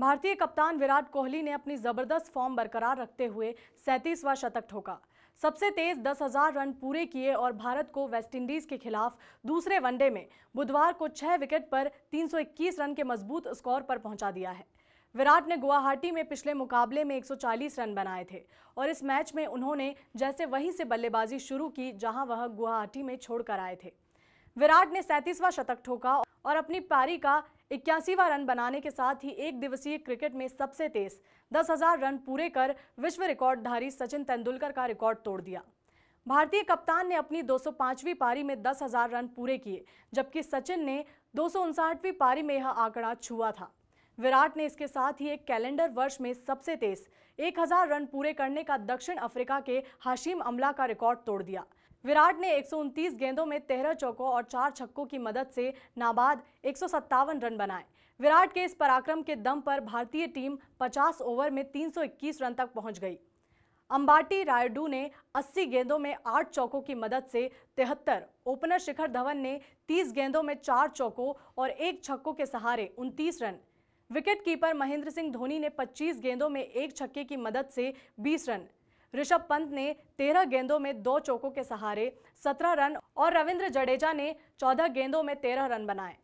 भारतीय कप्तान विराट कोहली ने अपनी ज़बरदस्त फॉर्म बरकरार रखते हुए सैंतीसवां शतक ठोका। सबसे तेज दस हज़ार रन पूरे किए और भारत को वेस्टइंडीज के खिलाफ दूसरे वनडे में बुधवार को छह विकेट पर 321 रन के मज़बूत स्कोर पर पहुँचा दिया है। विराट ने गुवाहाटी में पिछले मुकाबले में 140 रन बनाए थे और इस मैच में उन्होंने जैसे वहीं से बल्लेबाजी शुरू की जहाँ वह गुवाहाटी में छोड़कर आए थे। विराट ने सैंतीसवां शतक ठोका और अपनी पारी का इक्यासीवा रन बनाने के साथ ही एक दिवसीय क्रिकेट में सबसे तेज, दस हज़ार रन पूरे कर विश्व रिकॉर्डधारी सचिन तेंदुलकर का रिकॉर्ड तोड़ दिया। भारतीय कप्तान ने अपनी 205वीं पारी में दस हज़ार रन पूरे किए, जबकि सचिन ने दो पारी में यह आंकड़ा छुआ था। विराट ने इसके साथ ही एक कैलेंडर वर्ष में सबसे तेज 1000 रन पूरे करने का दक्षिण अफ्रीका के हाशिम अमला का रिकॉर्ड तोड़ दिया। विराट ने एक सौ उनतीस गेंदों में तेरह चौकों और चार छक्कों की मदद से नाबाद एक सौ सत्तावन रन बनाए। विराट के इस पराक्रम के दम पर भारतीय टीम 50 ओवर में 321 रन तक पहुँच गई। अंबाटी रायडू ने 80 गेंदों में 8 चौकों की मदद से तिहत्तर, ओपनर शिखर धवन ने 30 गेंदों में चार चौकों और एक छक्कों के सहारे 29 run wicket keeper Mahendra Singh Dhoni ने 25 गेंदों में एक छक्के की मदद से 20 रन। ऋषभ पंत ने 13 गेंदों में दो चौकों के सहारे 17 रन और रविंद्र जडेजा ने 14 गेंदों में 13 रन बनाए।